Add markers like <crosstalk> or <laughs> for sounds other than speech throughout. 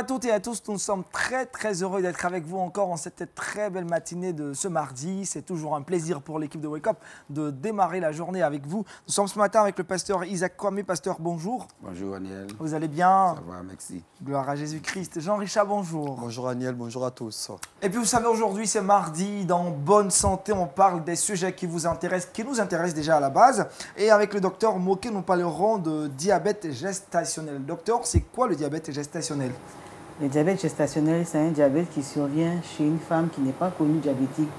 à toutes et à tous, nous sommes très très heureux d'être avec vous encore en cette très belle matinée de ce mardi. C'est toujours un plaisir pour l'équipe de Wake Up de démarrer la journée avec vous. Nous sommes ce matin avec le pasteur Isaac Kwame. Pasteur, bonjour. Bonjour Aniel. Vous allez bien? Ça va, merci. Gloire à Jésus-Christ. Jean-Richard, bonjour. Bonjour Aniel, bonjour à tous. Et puis vous savez, aujourd'hui c'est mardi, dans Bonne Santé, on parle des sujets qui vous intéressent, qui nous intéressent déjà à la base. Et avec le docteur Moquet, nous parlerons de diabète gestationnel. Docteur, c'est quoi le diabète gestationnel? Le diabète gestationnel, c'est un diabète qui survient chez une femme qui n'est pas connue diabétique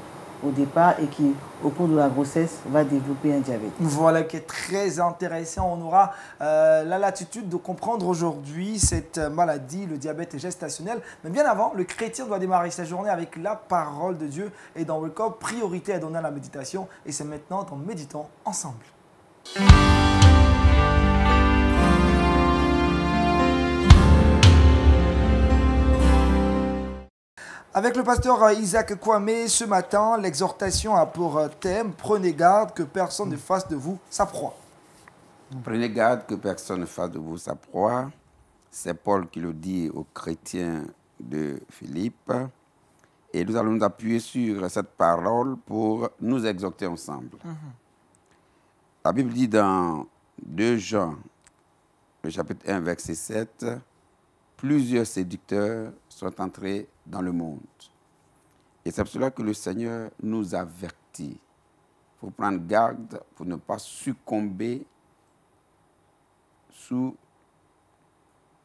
au départ et qui, au cours de la grossesse, va développer un diabète. Voilà qui est très intéressant. On aura euh, la latitude de comprendre aujourd'hui cette maladie, le diabète gestationnel. Mais bien avant, le chrétien doit démarrer sa journée avec la parole de Dieu. Et dans le corps, priorité à donner à la méditation. Et c'est maintenant dans Méditons ensemble. Avec le pasteur Isaac Kwame, ce matin, l'exhortation a pour thème Prenez garde que personne ne fasse de vous sa proie. Prenez garde que personne ne fasse de vous sa proie. C'est Paul qui le dit aux chrétiens de Philippe. Et nous allons nous appuyer sur cette parole pour nous exhorter ensemble. La Bible dit dans 2 Jean, le chapitre 1, verset 7, plusieurs séducteurs sont entrés dans le monde. Et c'est pour cela que le Seigneur nous avertit. Faut prendre garde pour ne pas succomber sous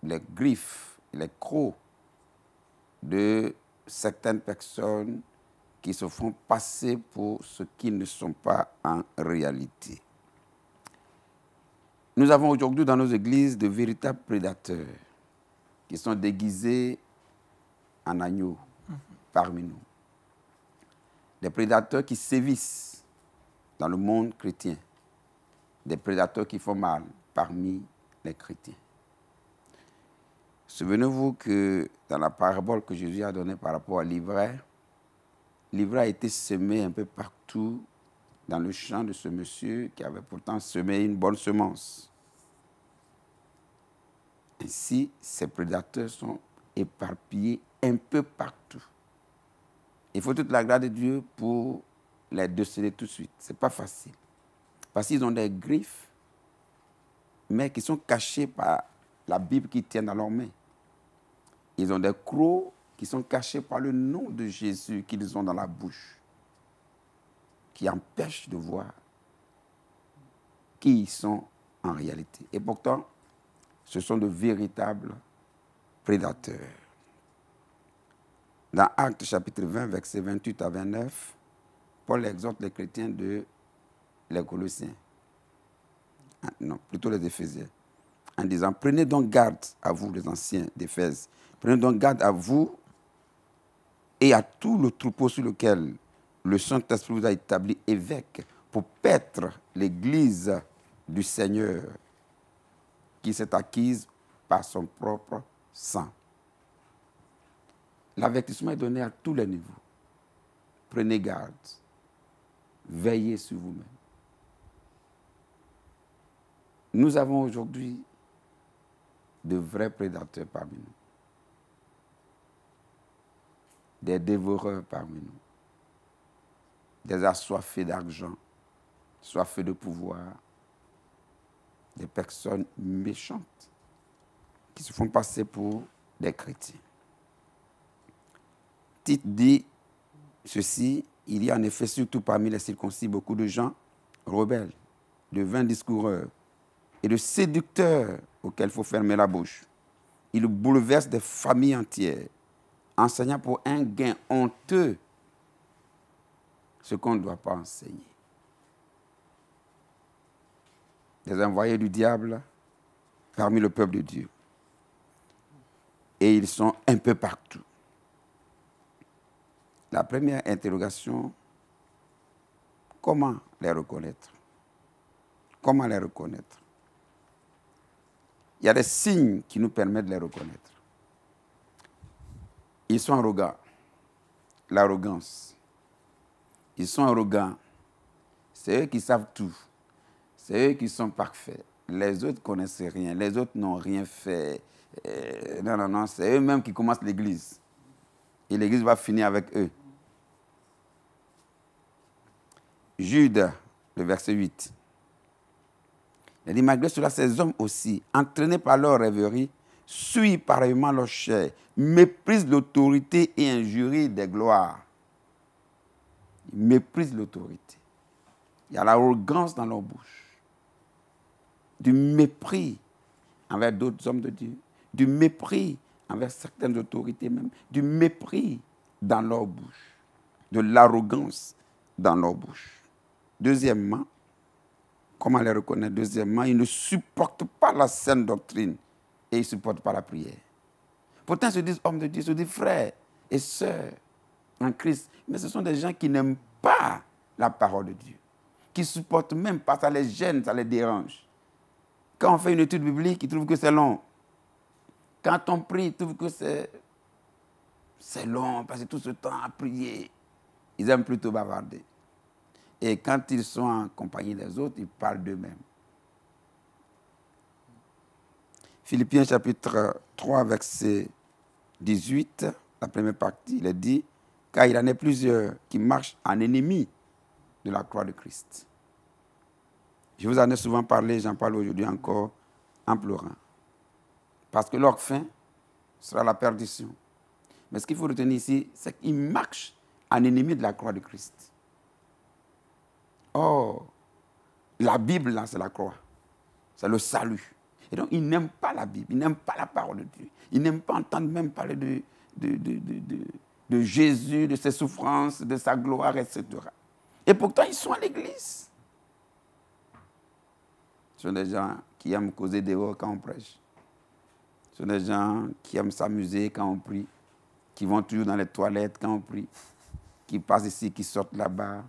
les griffes, les crocs de certaines personnes qui se font passer pour ce qu'ils ne sont pas en réalité. Nous avons aujourd'hui dans nos églises de véritables prédateurs qui sont déguisés en agneaux parmi nous. Des prédateurs qui sévissent dans le monde chrétien. Des prédateurs qui font mal parmi les chrétiens. Souvenez-vous que dans la parabole que Jésus a donnée par rapport à l'ivraie, l'ivraie a été semé un peu partout dans le champ de ce monsieur qui avait pourtant semé une bonne semence. Ainsi, ces prédateurs sont éparpillés un peu partout. Il faut toute la grâce de Dieu pour les déceler tout de suite. Ce n'est pas facile. Parce qu'ils ont des griffes, mais qui sont cachées par la Bible qu'ils tiennent dans leurs mains. Ils ont des crocs qui sont cachés par le nom de Jésus qu'ils ont dans la bouche, qui empêchent de voir qui ils sont en réalité. Et pourtant, ce sont de véritables prédateurs. Dans Actes chapitre 20, versets 28 à 29, Paul exhorte les chrétiens de les Colossiens, non, plutôt les Éphésiens, en disant, prenez donc garde à vous, les anciens d'Éphèse, prenez donc garde à vous et à tout le troupeau sur lequel le Saint-Esprit vous a établi évêque pour paître l'Église du Seigneur qui s'est acquise par son propre sang. L'avertissement est donné à tous les niveaux. Prenez garde. Veillez sur vous-même. Nous avons aujourd'hui de vrais prédateurs parmi nous. Des dévoreurs parmi nous. Des assoiffés d'argent, soifés de pouvoir. Des personnes méchantes qui se font passer pour des chrétiens. Tite dit ceci, il y a en effet surtout parmi les circoncis beaucoup de gens rebelles, de vains discoureurs et de séducteurs auxquels il faut fermer la bouche. Ils bouleversent des familles entières, enseignant pour un gain honteux ce qu'on ne doit pas enseigner. Des envoyés du diable parmi le peuple de Dieu. Et ils sont un peu partout. La première interrogation, comment les reconnaître? Comment les reconnaître? Il y a des signes qui nous permettent de les reconnaître. Ils sont arrogants. L'arrogance. Ils sont arrogants. C'est eux qui savent tout. C'est eux qui sont parfaits. Les autres ne connaissent rien. Les autres n'ont rien fait. euh, non, non, non, c'est eux-mêmes qui commencent l'église. Et l'église va finir avec eux. Jude, le verset 8. Il dit, malgré cela, ces hommes aussi, entraînés par leur rêverie, suivent pareillement leur chair, méprisent l'autorité et injurient des gloires. Ils méprisent l'autorité. Il y a l'arrogance dans leur bouche, du mépris envers d'autres hommes de Dieu, du mépris envers certaines autorités même, du mépris dans leur bouche, de l'arrogance dans leur bouche. Deuxièmement, comment les reconnaître? Deuxièmement, ils ne supportent pas la saine doctrine et ils ne supportent pas la prière. Pourtant, ils se disent hommes de Dieu, ils se disent frères et sœurs en Christ, mais ce sont des gens qui n'aiment pas la parole de Dieu, qui ne supportent même pas, ça les gêne, ça les dérange. Quand on fait une étude biblique, ils trouvent que c'est long. Quand on prie, ils trouvent que c'est, c'est long, passer tout ce temps à prier. Ils aiment plutôt bavarder. Et quand ils sont en compagnie des autres, ils parlent d'eux-mêmes. Philippiens chapitre 3, verset 18, la première partie, il est dit, car il en est plusieurs qui marchent en ennemi de la croix de Christ. Je vous en ai souvent parlé, j'en parle aujourd'hui encore en pleurant. Parce que leur fin sera la perdition. Mais ce qu'il faut retenir ici, c'est qu'ils marchent en ennemi de la croix de Christ. Oh, la Bible, là, c'est la croix. C'est le salut. Et donc, ils n'aiment pas la Bible, ils n'aiment pas la parole de Dieu. Ils n'aiment pas entendre même parler de, de, Jésus, de ses souffrances, de sa gloire, etc. Et pourtant, ils sont à l'église. Ce sont des gens qui aiment causer des hauts quand on prêche. Ce sont des gens qui aiment s'amuser quand on prie, qui vont toujours dans les toilettes quand on prie, qui passent ici, qui sortent là-bas,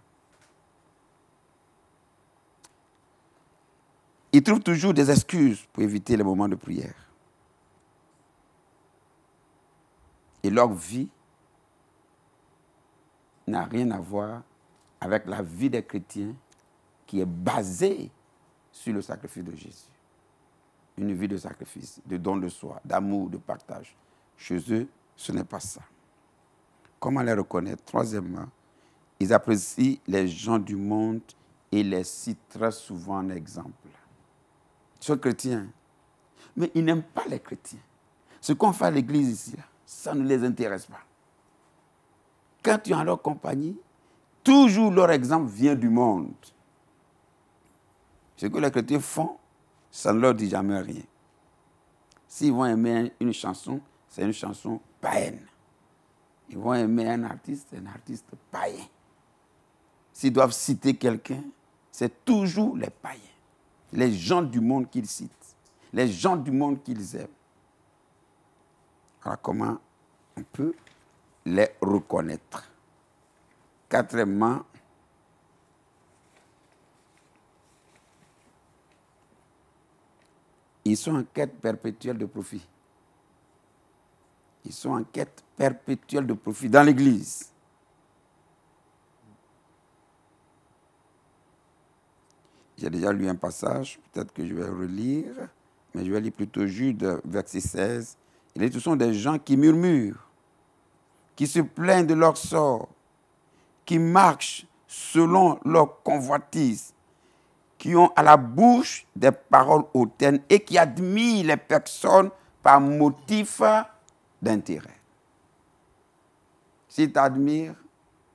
Ils trouvent toujours des excuses pour éviter les moments de prière. Et leur vie n'a rien à voir avec la vie des chrétiens qui est basée sur le sacrifice de Jésus. Une vie de sacrifice, de don de soi, d'amour, de partage. Chez eux, ce n'est pas ça. Comment les reconnaître? Troisièmement, ils apprécient les gens du monde et les citent très souvent en exemple sont chrétiens. Mais ils n'aiment pas les chrétiens. Ce qu'on fait à l'église ici, ça ne les intéresse pas. Quand tu es en leur compagnie, toujours leur exemple vient du monde. Ce que les chrétiens font, ça ne leur dit jamais rien. S'ils vont aimer une chanson, c'est une chanson païenne. Ils vont aimer un artiste, un artiste païen. S'ils doivent citer quelqu'un, c'est toujours les païens les gens du monde qu'ils citent, les gens du monde qu'ils aiment. Alors comment on peut les reconnaître Quatrièmement, ils sont en quête perpétuelle de profit. Ils sont en quête perpétuelle de profit dans l'Église. J'ai déjà lu un passage, peut-être que je vais relire, mais je vais lire plutôt Jude, verset 16. Il dit, ce sont des gens qui murmurent, qui se plaignent de leur sort, qui marchent selon leur convoitise, qui ont à la bouche des paroles hautaines et qui admirent les personnes par motif d'intérêt. S'ils t'admirent,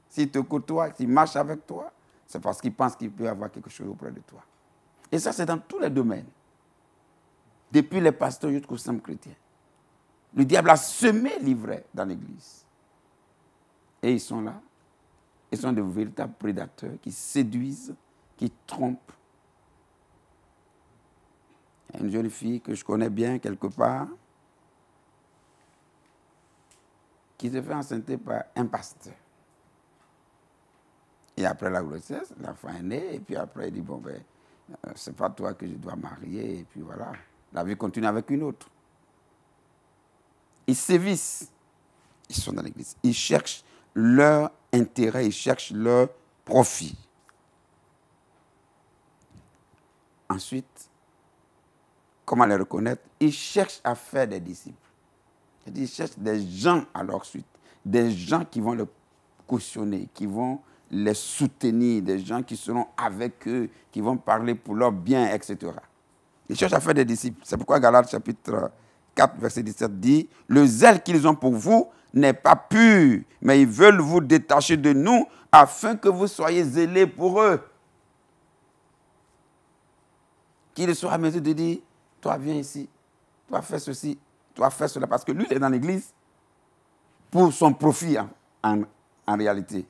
s'ils te côtoient, s'ils marchent avec toi, c'est parce qu'il pense qu'il peut avoir quelque chose auprès de toi. Et ça, c'est dans tous les domaines. Depuis les pasteurs jusqu'aux simples chrétiens. Le diable a semé l'ivraie dans l'église. Et ils sont là. Ils sont de véritables prédateurs qui séduisent, qui trompent. Il y a une jeune fille que je connais bien quelque part qui se fait enceinter par un pasteur. Après la grossesse, l'enfant est né, et puis après, il dit, bon, ben, euh, c'est pas toi que je dois marier, et puis voilà. La vie continue avec une autre. Ils sévissent. Ils sont dans l'église. Ils cherchent leur intérêt, ils cherchent leur profit. Ensuite, comment les reconnaître? Ils cherchent à faire des disciples. Ils cherchent des gens à leur suite, des gens qui vont les cautionner, qui vont les soutenir, des gens qui seront avec eux, qui vont parler pour leur bien, etc. Ils cherchent à faire des disciples. C'est pourquoi Galates chapitre 4, verset 17 dit, le zèle qu'ils ont pour vous n'est pas pur, mais ils veulent vous détacher de nous afin que vous soyez zélés pour eux. Qu'il soit à mesure de dire, toi viens ici, toi fais ceci, toi fais cela, parce que lui, il est dans l'église pour son profit en, en réalité.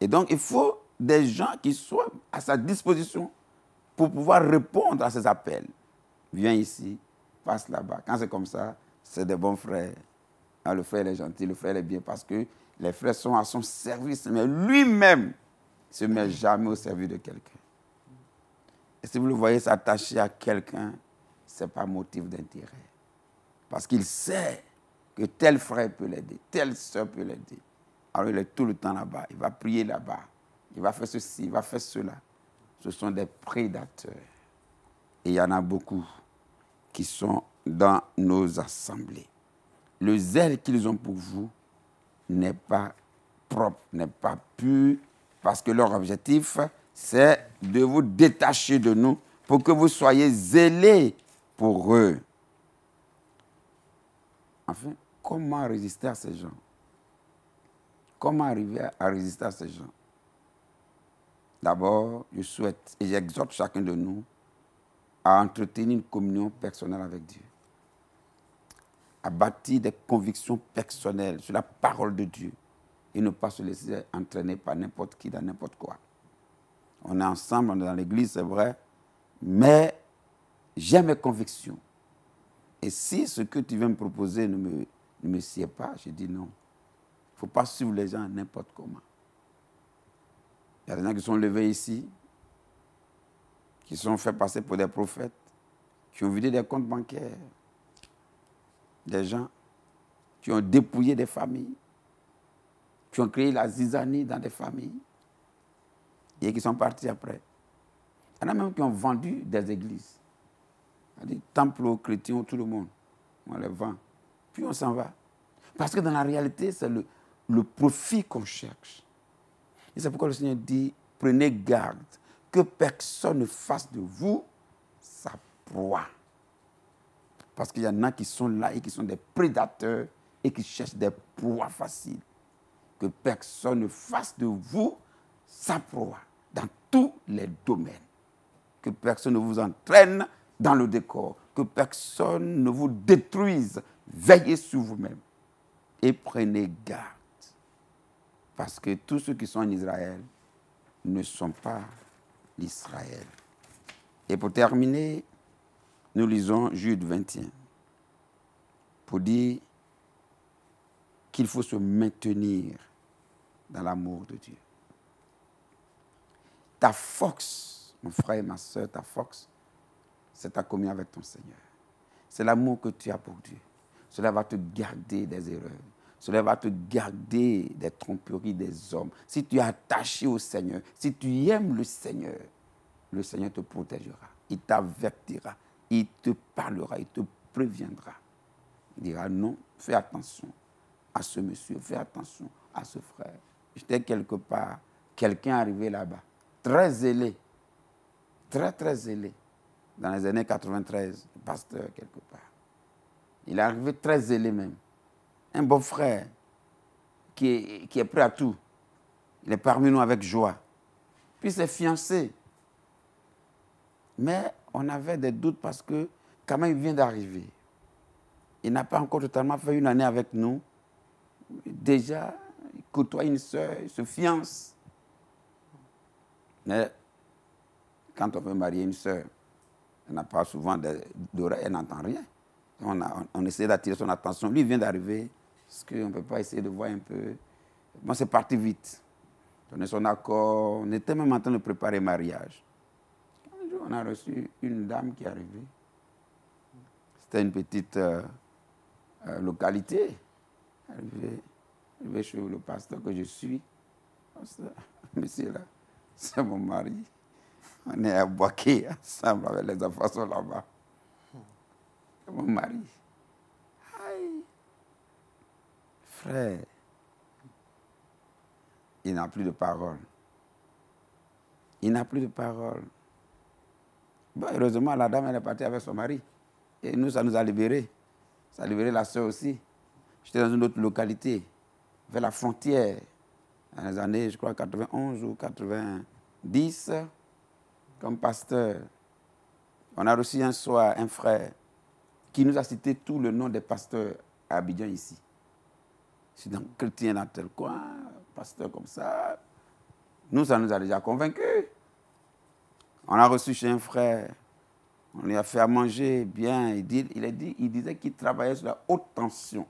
Et donc, il faut des gens qui soient à sa disposition pour pouvoir répondre à ses appels. Viens ici, passe là-bas. Quand c'est comme ça, c'est des bons frères. Ah, le frère est gentil, le frère est bien, parce que les frères sont à son service, mais lui-même ne se met jamais au service de quelqu'un. Et si vous le voyez s'attacher à quelqu'un, ce n'est pas motif d'intérêt. Parce qu'il sait que tel frère peut l'aider, telle soeur peut l'aider. Alors il est tout le temps là-bas, il va prier là-bas, il va faire ceci, il va faire cela. Ce sont des prédateurs. Et il y en a beaucoup qui sont dans nos assemblées. Le zèle qu'ils ont pour vous n'est pas propre, n'est pas pur, parce que leur objectif, c'est de vous détacher de nous pour que vous soyez zélés pour eux. Enfin, comment résister à ces gens? Comment arriver à résister à ces gens? D'abord, je souhaite et j'exhorte chacun de nous à entretenir une communion personnelle avec Dieu, à bâtir des convictions personnelles sur la parole de Dieu et ne pas se laisser entraîner par n'importe qui dans n'importe quoi. On est ensemble, on est dans l'église, c'est vrai, mais j'ai mes convictions. Et si ce que tu viens me proposer ne me, ne me sied pas, je dis non. Ne faut pas suivre les gens n'importe comment. Il y a des gens qui sont levés ici, qui sont fait passer pour des prophètes, qui ont vidé des comptes bancaires, des gens qui ont dépouillé des familles, qui ont créé la zizanie dans des familles et qui sont partis après. Il y en a même qui ont vendu des églises, des temples aux chrétiens, tout le monde. On les vend. Puis on s'en va. Parce que dans la réalité, c'est le, le profit qu'on cherche. Et c'est pourquoi le Seigneur dit, prenez garde que personne ne fasse de vous sa proie. Parce qu'il y en a qui sont là et qui sont des prédateurs et qui cherchent des proies faciles. Que personne ne fasse de vous sa proie dans tous les domaines. Que personne ne vous entraîne dans le décor. Que personne ne vous détruise. Veillez sur vous-même et prenez garde. Parce que tous ceux qui sont en Israël ne sont pas l'Israël. Et pour terminer, nous lisons Jude 21 pour dire qu'il faut se maintenir dans l'amour de Dieu. Ta force, mon frère et ma soeur, ta force, c'est ta communion avec ton Seigneur. C'est l'amour que tu as pour Dieu. Cela va te garder des erreurs. Cela va te garder des tromperies des hommes. Si tu es attaché au Seigneur, si tu aimes le Seigneur, le Seigneur te protégera. Il t'avertira. Il te parlera. Il te préviendra. Il dira non, fais attention à ce monsieur, fais attention à ce frère. J'étais quelque part, quelqu'un arrivé là-bas, très zélé, très très zélé, dans les années 93, pasteur quelque part. Il est arrivé très zélé même un beau frère qui est, qui est prêt à tout. Il est parmi nous avec joie. Puis c'est fiancé. Mais on avait des doutes parce que quand il vient d'arriver. Il n'a pas encore totalement fait une année avec nous. Déjà, il côtoie une soeur, il se fiance. Mais quand on veut marier une soeur, elle n'a pas souvent d'oreilles, elle n'entend rien. On, a, on essaie d'attirer son attention. Lui vient d'arriver, est-ce qu'on ne peut pas essayer de voir un peu Moi, c'est parti vite. On son accord. On était même en train de préparer mariage. Un jour, on a reçu une dame qui est arrivée. C'était une petite euh, euh, localité. Arrivée, arrivée chez le pasteur que je suis. <laughs> Monsieur là, c'est mon mari. On est à Boaké ensemble avec les enfants là-bas. mon mari. Frère, il n'a plus de parole. Il n'a plus de parole. Bon, heureusement, la dame, elle est partie avec son mari. Et nous, ça nous a libérés. Ça a libéré la soeur aussi. J'étais dans une autre localité, vers la frontière, dans les années, je crois, 91 ou 90, comme pasteur. On a reçu un soir un frère qui nous a cité tout le nom des pasteurs à Abidjan ici. C'est un chrétien dans tel coin, pasteur comme ça. Nous, ça nous a déjà convaincus. On a reçu chez un frère, on lui a fait à manger bien. Il, dit, il, a dit, il disait qu'il travaillait sur la haute tension.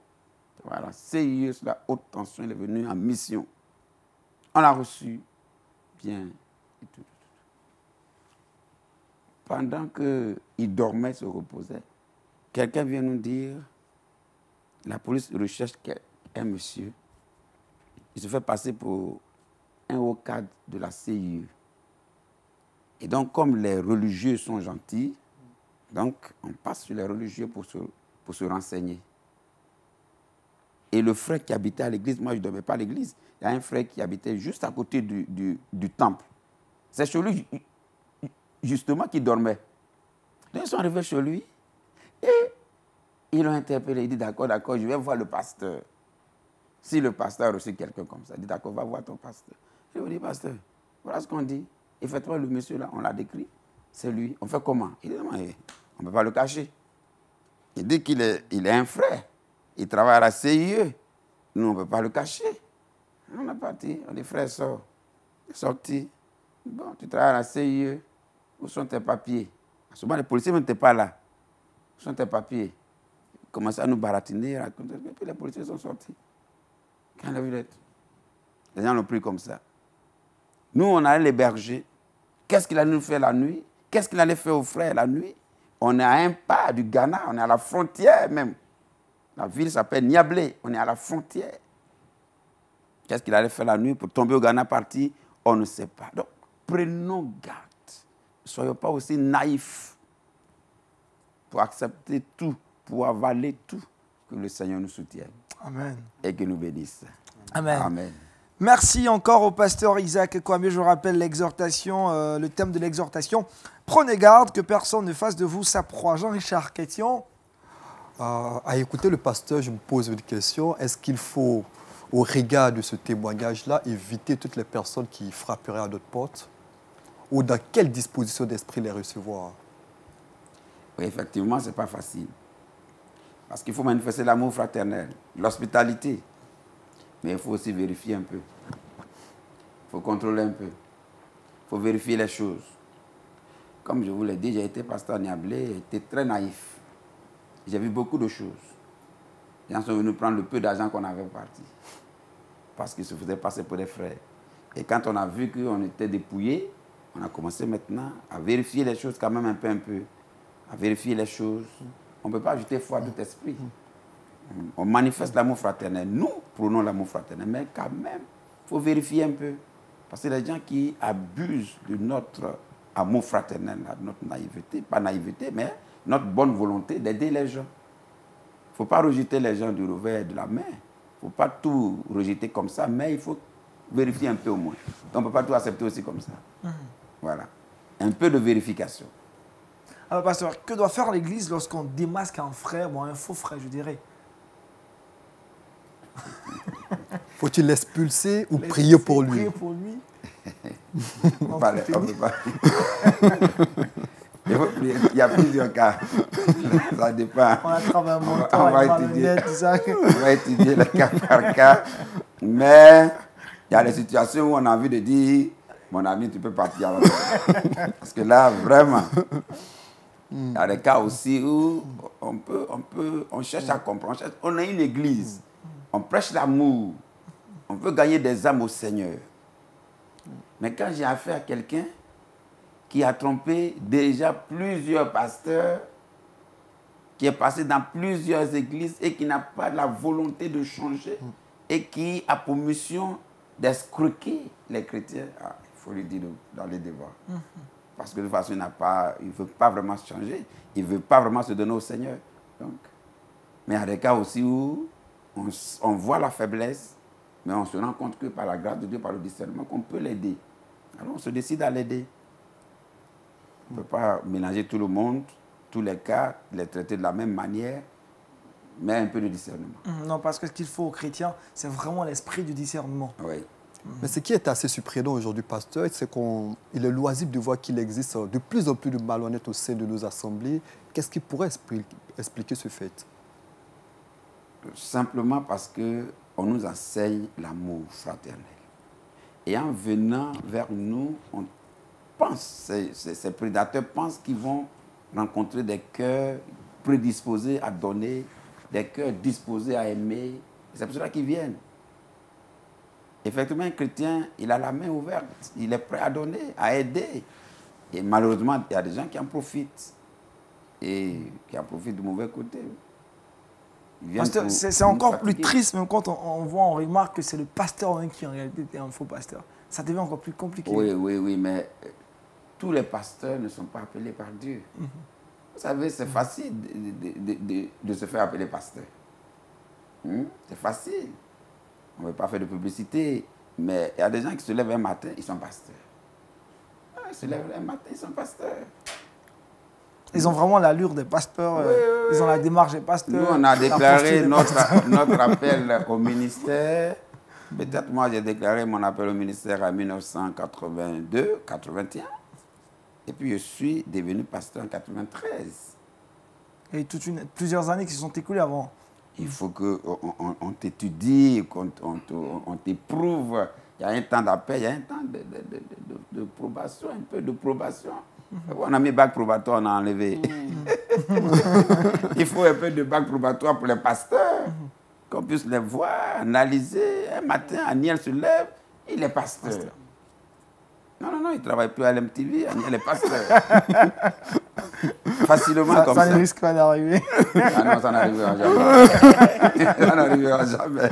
Voilà, CIE sur la haute tension, il est venu en mission. On l'a reçu bien. Et tout, Pendant qu'il dormait, se reposait, quelqu'un vient nous dire, la police recherche un monsieur. Il se fait passer pour un haut cadre de la CIE. Et donc, comme les religieux sont gentils, donc on passe sur les religieux pour se, renseigner. Et le frère qui habitait à l'église, moi je ne dormais pas à l'église, il y a un frère qui habitait juste à côté du, du, temple. C'est chez lui, justement, qui dormait. Donc ils sont arrivés chez lui et ils l'ont interpellé. Il dit D'accord, d'accord, je vais voir le pasteur. Si le pasteur a reçu quelqu'un comme ça, il dit D'accord, va voir ton pasteur. Je lui dis Pasteur, voilà ce qu'on dit. Effectivement, le monsieur là, on l'a décrit, c'est lui. On fait comment? Il dit On ne peut pas le cacher. Il dit qu'il est, il est un frère. Il travaille à la CIE. Nous, on ne peut pas le cacher. On est parti. On dit Frère, sort. Il est sorti. Bon, tu travailles à la CIE. Où sont tes papiers? À ce moment, les policiers n'étaient pas là. Où sont tes papiers? Ils commençaient à nous baratiner, Et puis les policiers sont sortis. Quand la vu Les gens l'ont pris comme ça. Nous, on allait l'héberger. Qu'est-ce qu'il allait nous faire la nuit? Qu'est-ce qu'il allait faire aux frères la nuit? On est à un pas du Ghana, on est à la frontière même. La ville s'appelle Niablé, on est à la frontière. Qu'est-ce qu'il allait faire la nuit pour tomber au Ghana parti? On ne sait pas. Donc, prenons garde. Ne soyons pas aussi naïfs pour accepter tout, pour avaler tout, que le Seigneur nous soutienne. Amen. Et que nous bénisse. Amen. Amen. Merci encore au pasteur Isaac Kwame. Je rappelle l'exhortation, euh, le thème de l'exhortation. Prenez garde que personne ne fasse de vous sa proie. Jean-Richard Question. Euh, à écouter le pasteur, je me pose une question. Est-ce qu'il faut, au regard de ce témoignage-là, éviter toutes les personnes qui frapperaient à notre porte? Ou dans quelle disposition d'esprit les recevoir? Oui, effectivement, ce n'est pas facile. Parce qu'il faut manifester l'amour fraternel, l'hospitalité. Mais il faut aussi vérifier un peu. Il faut contrôler un peu. Il faut vérifier les choses. Comme je vous l'ai dit, j'ai été pasteur Niablé, j'étais très naïf. J'ai vu beaucoup de choses. Les gens sont venus prendre le peu d'argent qu'on avait parti. Parce qu'ils se faisaient passer pour des frères. Et quand on a vu qu'on était dépouillés, on a commencé maintenant à vérifier les choses quand même un peu, un peu. À vérifier les choses. On ne peut pas ajouter foi à tout esprit on manifeste l'amour fraternel. Nous prenons l'amour fraternel, mais quand même, il faut vérifier un peu. Parce que les gens qui abusent de notre amour fraternel, notre naïveté, pas naïveté, mais notre bonne volonté d'aider les gens. Il ne faut pas rejeter les gens du revers de la main. Il ne faut pas tout rejeter comme ça, mais il faut vérifier un peu au moins. on ne peut pas tout accepter aussi comme ça. Mhm. Voilà. Un peu de vérification. Alors, pasteur, que doit faire l'Église lorsqu'on démasque un frère ou un faux frère, je dirais <laughs> faut-il l'expulser ou prier pour lui Prier pour lui. <laughs> <laughs> Il y a plusieurs cas. Ça dépend. On a travaillé on, va, on, va étudier, on va étudier le cas par cas. Mais il y a des situations où on a envie de dire Mon ami, tu peux partir. Parce que là, vraiment, il y a des cas aussi où on, peut, on, peut, on cherche à comprendre. On a une église. On prêche l'amour, on veut gagner des âmes au Seigneur. Mais quand j'ai affaire à quelqu'un qui a trompé déjà plusieurs pasteurs, qui est passé dans plusieurs églises et qui n'a pas la volonté de changer et qui a pour mission d'escroquer les chrétiens, ah, il faut lui dire dans les devoirs. Parce que de toute façon, il ne veut pas vraiment changer, il ne veut pas vraiment se donner au Seigneur. Donc, mais il y a des cas aussi où on, voit la faiblesse, mais on se rend compte que par la grâce de Dieu, par le discernement, qu'on peut l'aider. Alors on se décide à l'aider. On ne peut pas mélanger tout le monde, tous les cas, les traiter de la même manière, mais un peu de discernement. Non, parce que ce qu'il faut aux chrétiens, c'est vraiment l'esprit du discernement. Oui. Mais ce qui est assez surprenant aujourd'hui, pasteur, c'est qu'il est loisible de voir qu'il existe de plus en plus de malhonnêtes au sein de nos assemblées. Qu'est-ce qui pourrait expli- expliquer ce fait? Simplement parce que on nous enseigne l'amour fraternel. Et en venant vers nous, on pense, ces- ces prédateurs pensent qu'ils vont rencontrer des cœurs prédisposés à donner, des cœurs disposés à aimer. C'est pour cela qu'ils viennent. Effectivement, un chrétien, il a la main ouverte, il est prêt à donner, à aider. Et malheureusement, il y a des gens qui en profitent. Et qui en profitent du mauvais côté. C'est encore plus triste, même quand on, on voit, on remarque que c'est le pasteur qui en réalité était un faux pasteur. Ça devient encore plus compliqué. Oui, oui, oui, mais euh, tous les pasteurs ne sont pas appelés par Dieu. Mhm. Vous savez, c'est facile de, de- de- de- de se faire appeler pasteur. Hmm? C'est facile. On ne veut pas faire de publicité, mais il y a des gens qui se lèvent un matin, ils sont pasteurs. Ah, Ils se lèvent un matin, ils sont pasteurs. Ils ont vraiment l'allure des pasteurs, euh, Oui, oui, ils ont la démarche des pasteurs. Nous, on a la déclaré notre, <laughs> notre appel au ministère. Peut-être moi, j'ai déclaré mon appel au ministère en 1982, 81. Et puis, je suis devenu pasteur en 93. Et toute une, plusieurs années qui se sont écoulées avant. Il faut qu'on on, on t'étudie, qu'on on, te- on t'éprouve. Il y a un temps d'appel, il y a un temps de, de- de- de- de probation, un peu de probation. On a mis bac probatoire, on a enlevé. <laughs> Il faut un peu de bac probatoire pour les pasteurs, qu'on puisse les voir, analyser. Un matin, Aniel se lève, il est pasteur. Non, non, non, il ne travaille plus à l'MTV, Aniel est pasteur. <laughs> Facilement Ça, comme ça ça. ne risque pas d'arriver. Ah non, ça n'arrivera jamais. <laughs> ça n'arrivera jamais.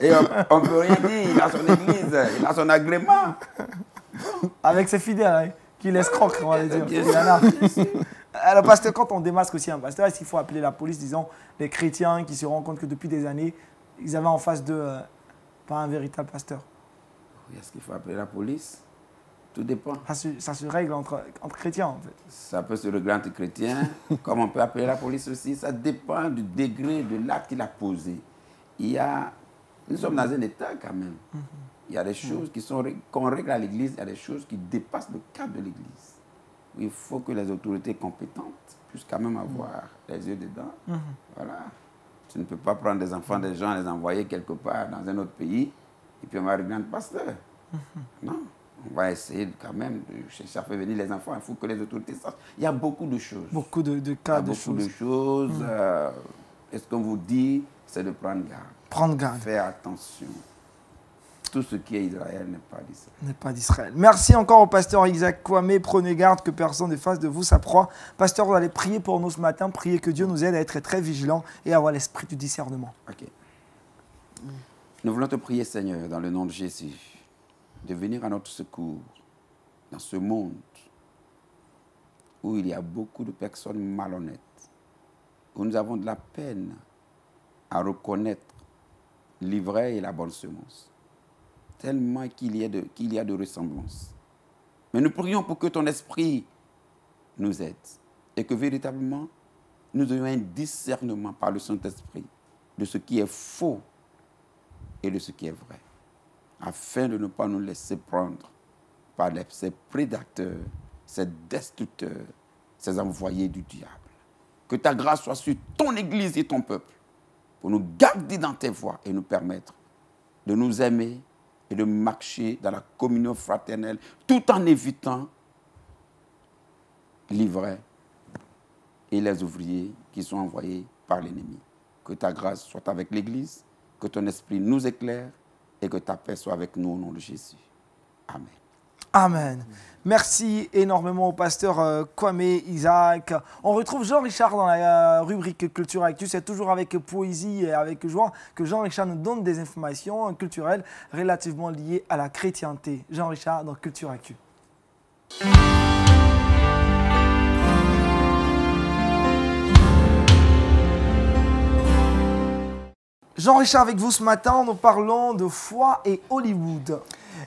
Et on ne peut rien dire. Il a son église, il a son agrément. Avec ses fidèles, hein, qui l'escroquent, on va dire. Bien Il y en a. Alors, pasteur, quand on démasque aussi un pasteur, est-ce qu'il faut appeler la police, disons, les chrétiens qui se rendent compte que depuis des années, ils avaient en face d'eux euh, pas un véritable pasteur? Est-ce qu'il faut appeler la police? Tout dépend. ça se, ça se règle entre, entre chrétiens, en fait. Ça peut se régler entre chrétiens, <laughs> comme on peut appeler la police aussi. Ça dépend du degré de l'acte qu'il a posé. Il y a, nous sommes dans un état quand même. Il y a des choses qui sont qu'on règle à l'église, il y a des choses qui dépassent le cadre de l'église. Il faut que les autorités compétentes puissent quand même avoir les yeux dedans. Voilà. Tu ne peux pas prendre des enfants des gens les envoyer quelque part dans un autre pays et puis on va régler un pasteur. Non. Va essayer quand même de chercher à faire venir les enfants. Il faut que les autorités sachent. Il y a beaucoup de choses. Beaucoup de, cas, de beaucoup choses. de choses. euh, et ce qu'on vous dit, c'est de prendre garde? Prendre garde. Faire attention. Tout ce qui est Israël n'est pas d'Israël. n'est pas d'Israël. Merci encore au pasteur Isaac Kwame. Prenez garde que personne ne fasse de vous sa proie. Pasteur, vous allez prier pour nous ce matin. Priez que Dieu nous aide à être très vigilants et à avoir l'esprit du discernement. Ok. Nous voulons te prier, Seigneur, dans le nom de Jésus, de venir à notre secours dans ce monde où il y a beaucoup de personnes malhonnêtes, où nous avons de la peine à reconnaître l'ivraie et la bonne semence, tellement qu'il y, a de- qu'il ressemblances. Mais nous prions pour que ton esprit nous aide et que véritablement nous ayons un discernement par le Saint-Esprit de ce qui est faux et de ce qui est vrai, afin de ne pas nous laisser prendre par ces prédateurs, ces destructeurs, ces envoyés du diable. Que ta grâce soit sur ton Église et ton peuple, pour nous garder dans tes voies et nous permettre de nous aimer et de marcher dans la communion fraternelle, tout en évitant l'ivraie et les ouvriers qui sont envoyés par l'ennemi. Que ta grâce soit avec l'Église, que ton esprit nous éclaire et que ta paix soit avec nous au nom de Jésus. Amen. Amen. Merci énormément au pasteur euh, Kwame Isaac. On retrouve Jean-Richard dans la euh, rubrique Culture Actu. C'est toujours avec poésie et avec joie que Jean-Richard nous donne des informations culturelles relativement liées à la chrétienté. Jean-Richard dans Culture Actu. Jean-Richard, avec vous ce matin, nous parlons de foi et Hollywood.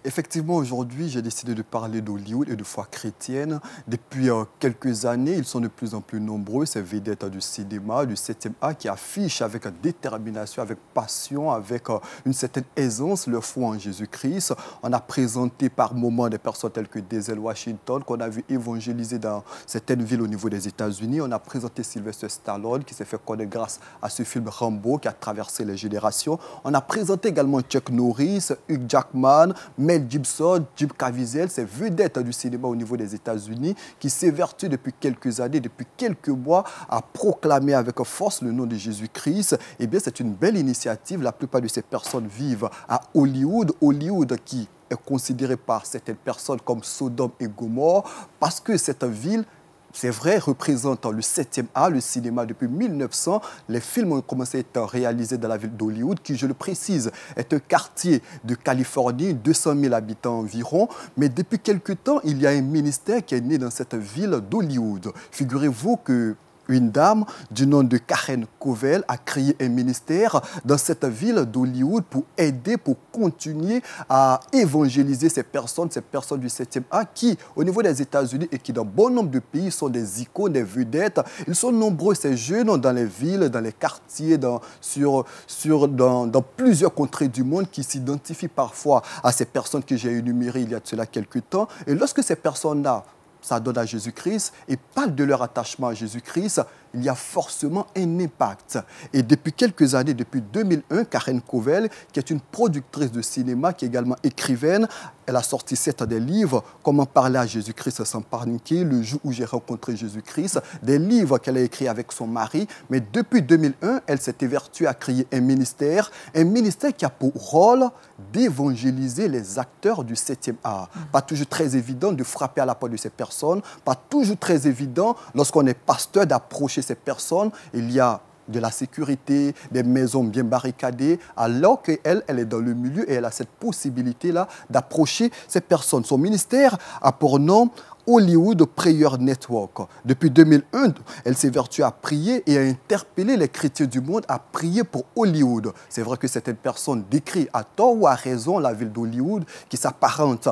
Effectivement, aujourd'hui, j'ai décidé de parler d'Hollywood et de foi chrétienne. Depuis euh, quelques années, ils sont de plus en plus nombreux, ces vedettes du cinéma, du 7e A, qui affichent avec détermination, avec passion, avec euh, une certaine aisance leur foi en Jésus-Christ. On a présenté par moments des personnes telles que Denzel Washington, qu'on a vu évangéliser dans certaines villes au niveau des États-Unis. On a présenté Sylvester Stallone, qui s'est fait connaître grâce à ce film Rambo, qui a traversé les générations. On a présenté également Chuck Norris, Hugh Jackman, Mel Gibson, Jim Caviezel, ces vedettes du cinéma au niveau des États-Unis qui s'évertuent depuis quelques années, depuis quelques mois à proclamer avec force le nom de Jésus-Christ. Eh bien, c'est une belle initiative. La plupart de ces personnes vivent à Hollywood. Hollywood qui est considéré par certaines personnes comme Sodome et Gomorre parce que cette ville c'est vrai, représentant le 7e art, le cinéma depuis 1900. Les films ont commencé à être réalisés dans la ville d'Hollywood, qui, je le précise, est un quartier de Californie, 200 000 habitants environ. Mais depuis quelque temps, il y a un ministère qui est né dans cette ville d'Hollywood. Figurez-vous que une dame du nom de Karen Covell a créé un ministère dans cette ville d'Hollywood pour aider, pour continuer à évangéliser ces personnes, ces personnes du 7e A qui, au niveau des États-Unis et qui dans bon nombre de pays sont des icônes, des vedettes. Ils sont nombreux, ces jeunes, dans les villes, dans les quartiers, dans, sur, sur, dans, plusieurs contrées du monde qui s'identifient parfois à ces personnes que j'ai énumérées il y a de cela quelques temps. Et lorsque ces personnes-là ça donne à Jésus-Christ et parle de leur attachement à Jésus-Christ, il y a forcément un impact. Et depuis quelques années, depuis 2001, Karen Covell, qui est une productrice de cinéma, qui est également écrivaine, elle a sorti sept des livres, Comment parler à Jésus-Christ sans paniquer, Le jour où j'ai rencontré Jésus-Christ, des livres qu'elle a écrits avec son mari. Mais depuis 2001, elle s'est évertuée à créer un ministère, un ministère qui a pour rôle d'évangéliser les acteurs du 7e art. Pas toujours très évident de frapper à la porte de ces personnes, pas toujours très évident lorsqu'on est pasteur d'approcher ces personnes, il y a de la sécurité, des maisons bien barricadées, alors qu'elle, elle est dans le milieu et elle a cette possibilité-là d'approcher ces personnes. Son ministère a pour nom Hollywood Prayer Network. Depuis 2001, elle s'est à prier et à interpeller les chrétiens du monde à prier pour Hollywood. C'est vrai que certaines personnes décrivent à tort ou à raison la ville d'Hollywood qui s'apparente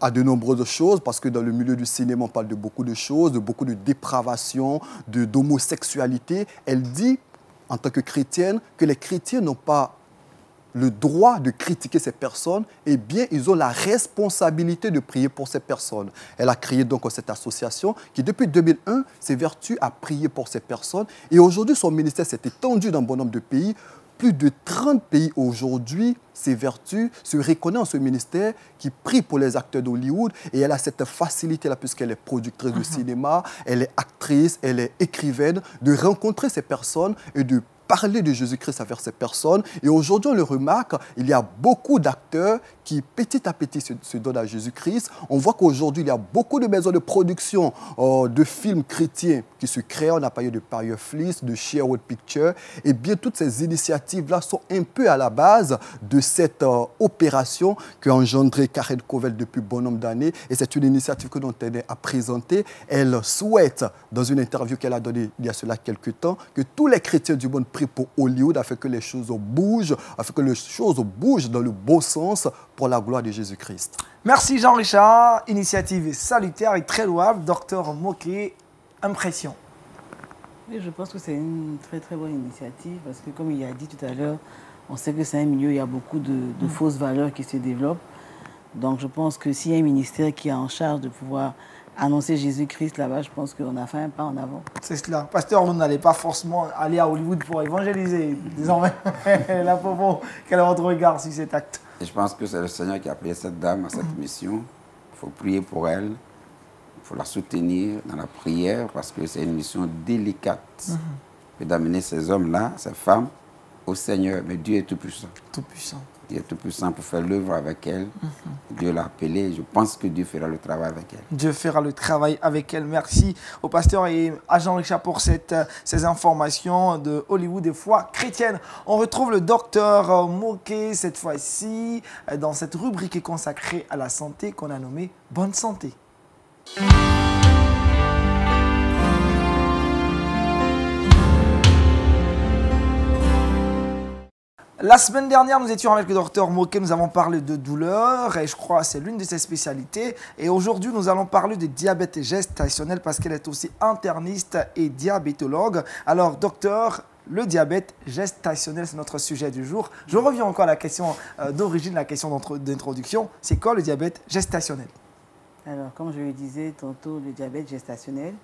à de nombreuses choses, parce que dans le milieu du cinéma, on parle de beaucoup de choses, de beaucoup de dépravation, d'homosexualité. Elle dit, en tant que chrétienne, que les chrétiens n'ont pas le droit de critiquer ces personnes, eh bien, ils ont la responsabilité de prier pour ces personnes. Elle a créé donc cette association qui, depuis 2001, s'évertue à prier pour ces personnes. Et aujourd'hui, son ministère s'est étendu dans bon nombre de pays. Plus de 30 pays aujourd'hui ses vertus, se reconnaît en ce ministère qui prie pour les acteurs d'Hollywood et elle a cette facilité-là puisqu'elle est productrice de uh-huh. cinéma, elle est actrice, elle est écrivaine, de rencontrer ces personnes et de parler de Jésus-Christ vers ces personnes. Et aujourd'hui, on le remarque, il y a beaucoup d'acteurs qui, petit à petit, se, donnent à Jésus-Christ. On voit qu'aujourd'hui, il y a beaucoup de maisons de production euh, de films chrétiens qui se créent. On a parlé de Fireflies, de Sherwood Picture. Et bien, toutes ces initiatives-là sont un peu à la base de cette euh, opération qu'a engendré Karen Covell depuis bon nombre d'années. Et c'est une initiative que l'on tenait à présenter. Elle souhaite, dans une interview qu'elle a donnée il y a cela quelques temps, que tous les chrétiens du monde pour Hollywood afin que les choses bougent, afin que les choses bougent dans le bon sens pour la gloire de Jésus-Christ. Merci Jean-Richard. Initiative salutaire et très louable. Docteur Moquet, impression. Oui, je pense que c'est une très très bonne initiative parce que comme il a dit tout à l'heure, on sait que c'est un milieu, il y a beaucoup de, mm. fausses valeurs qui se développent. Donc je pense que s'il y a un ministère qui est en charge de pouvoir annoncer Jésus-Christ là-bas, je pense qu'on a fait un pas en avant. C'est cela. Pasteur, vous n'allez pas forcément aller à Hollywood pour évangéliser. Désormais, <laughs> la pauvre, quel est votre regard sur cet acte Et Je pense que c'est le Seigneur qui a appelé cette dame à cette mission. Il faut prier pour elle. Il faut la soutenir dans la prière parce que c'est une mission délicate mm-hmm. d'amener ces hommes-là, ces femmes, au Seigneur. Mais Dieu est tout-puissant. Tout-puissant. Dieu est tout-puissant pour faire l'œuvre avec elle. Mhm. Dieu l'a appelée. Je pense que Dieu fera le travail avec elle. Dieu fera le travail avec elle. Merci au pasteur et à Jean-Richard pour cette, ces informations de Hollywood et foi chrétienne. On retrouve le docteur Moquet cette fois-ci dans cette rubrique consacrée à la santé qu'on a nommée Bonne santé. La semaine dernière, nous étions avec le docteur Moquet, nous avons parlé de douleur et je crois que c'est l'une de ses spécialités. Et aujourd'hui, nous allons parler de diabète gestationnel parce qu'elle est aussi interniste et diabétologue. Alors, docteur, le diabète gestationnel, c'est notre sujet du jour. Je reviens encore à la question euh, d'origine, la question d'introduction. C'est quoi le diabète gestationnel? Alors, comme je le disais tantôt, le diabète gestationnel,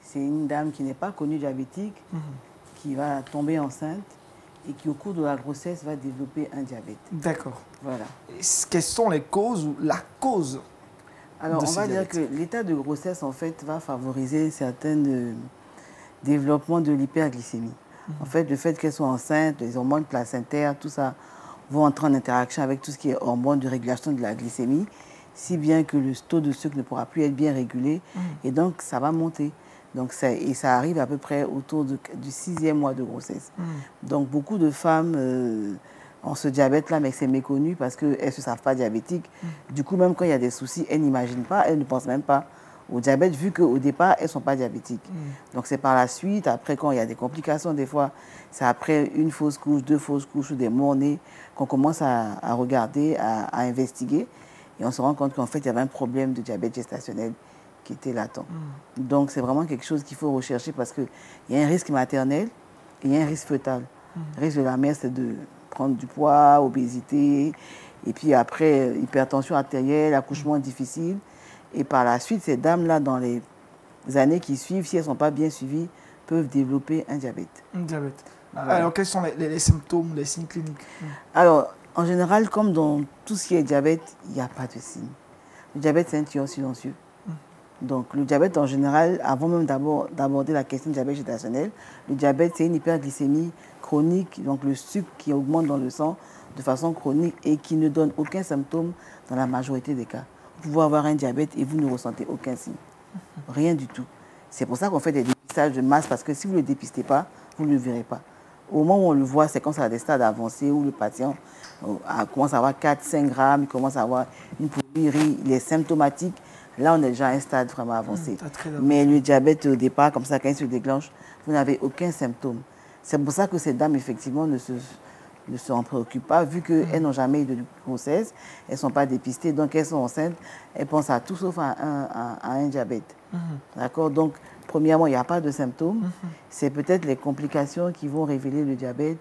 c'est une dame qui n'est pas connue diabétique, mhm. qui va tomber enceinte et qui, au cours de la grossesse, va développer un diabète. D'accord. Voilà. Quelles sont les causes ou la cause Alors, on va dire que l'état de grossesse, en fait, va favoriser certains euh, développements de l'hyperglycémie. Mhm. En fait, le fait qu'elle soit enceinte, les hormones placentaires, tout ça, vont entrer en interaction avec tout ce qui est hormones de régulation de la glycémie, si bien que le taux de sucre ne pourra plus être bien régulé, mhm. et donc ça va monter. Donc ça, et ça arrive à peu près autour du sixième mois de grossesse. Hmm. Donc beaucoup de femmes euh, ont ce diabète-là, mais c'est méconnu parce qu'elles ne se savent pas diabétiques. Hmm. Du coup, même quand il y a des soucis, elles n'imaginent pas, elles ne pensent même pas au diabète, vu qu'au départ, elles ne sont pas diabétiques. Hmm. Donc c'est par la suite, après quand il y a des complications, des fois, c'est après une fausse couche, deux fausses couches ou des morts-nés qu'on commence à, regarder, à, à investiguer. Et on se rend compte qu'en fait, il y avait un problème de diabète gestationnel qui était latent. Mm. Donc c'est vraiment quelque chose qu'il faut rechercher parce qu'il y a un risque maternel et il y a un risque fœtal. Mm. Le risque de la mère, c'est de prendre du poids, obésité, et puis après, hypertension artérielle, accouchement difficile. Et par la suite, ces dames-là, dans les années qui suivent, si elles ne sont pas bien suivies, peuvent développer un diabète. Un diabète. Alors, quels sont les, symptômes, les signes cliniques? Alors, en général, comme dans tout ce qui est diabète, il n'y a pas de signes. Le diabète, c'est un tueur silencieux. Donc le diabète en général, avant même d'aborder la question du diabète gestationnel, le diabète c'est une hyperglycémie chronique, donc le sucre qui augmente dans le sang de façon chronique et qui ne donne aucun symptôme dans la majorité des cas. Vous pouvez avoir un diabète et vous ne ressentez aucun signe. Rien du tout. C'est pour ça qu'on fait des dépistages de masse parce que si vous ne le dépistez pas, vous ne le verrez pas. Au moment où on le voit, c'est quand ça a des stades avancés où le patient euh, commence à avoir 4-5 grammes, il commence à avoir une polyurie, il est symptomatique Là, on est déjà à un stade vraiment avancé. Mmh, Mais le diabète, au départ, comme ça, quand il se déclenche, vous n'avez aucun symptôme. C'est pour ça que ces dames, effectivement, ne se, ne s'en préoccupent pas, vu qu'elles mmh. n'ont jamais eu de grossesse, elles ne sont pas dépistées, donc elles sont enceintes, elles pensent à tout sauf à un, diabète. Mmh. D'accord? Donc, premièrement, il n'y a pas de symptômes. C'est peut-être les complications qui vont révéler le diabète,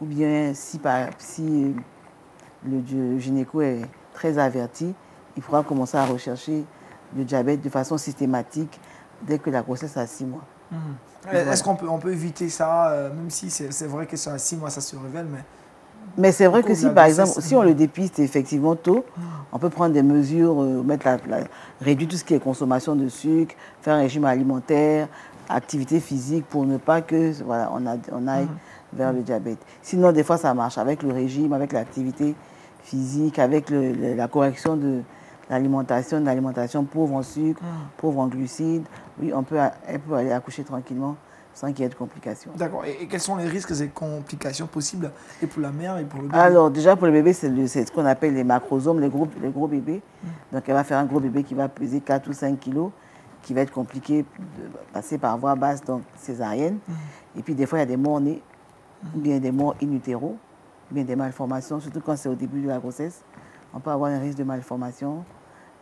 ou bien si, si le gynéco est très averti, il pourra commencer à rechercher le diabète de façon systématique dès que la grossesse a 6 mois. Mhm. Est-ce qu'on peut, on peut éviter ça, euh, même si c'est vrai que à 6 mois, ça se révèle, mais... Mais c'est vrai que si, par exemple, si on le dépiste effectivement tôt, mhm. on peut prendre des mesures, euh, mettre la, réduire tout ce qui est consommation de sucre, faire un régime alimentaire, activité physique pour ne pas que voilà, on, a, on aille vers le diabète. Sinon, des fois, ça marche avec le régime, avec l'activité physique, avec la correction de, l'alimentation, l'alimentation pauvre en sucre, ah. pauvre en glucides, oui, on peut, elle peut aller accoucher tranquillement sans qu'il y ait de complications. D'accord. Et, quels sont les risques et complications possibles et pour la mère et pour le bébé? Alors, déjà, pour le bébé, c'est ce qu'on appelle les macrosomes, les gros, les gros bébés. Hmm. Donc, elle va faire un gros bébé qui va peser 4 ou 5 kilos, qui va être compliqué de passer par voie basse, donc césarienne. Hmm. Et puis, des fois, il y a des morts nés, ou bien des morts in utero, ou bien des malformations, surtout quand c'est au début de la grossesse. On peut avoir un risque de malformation.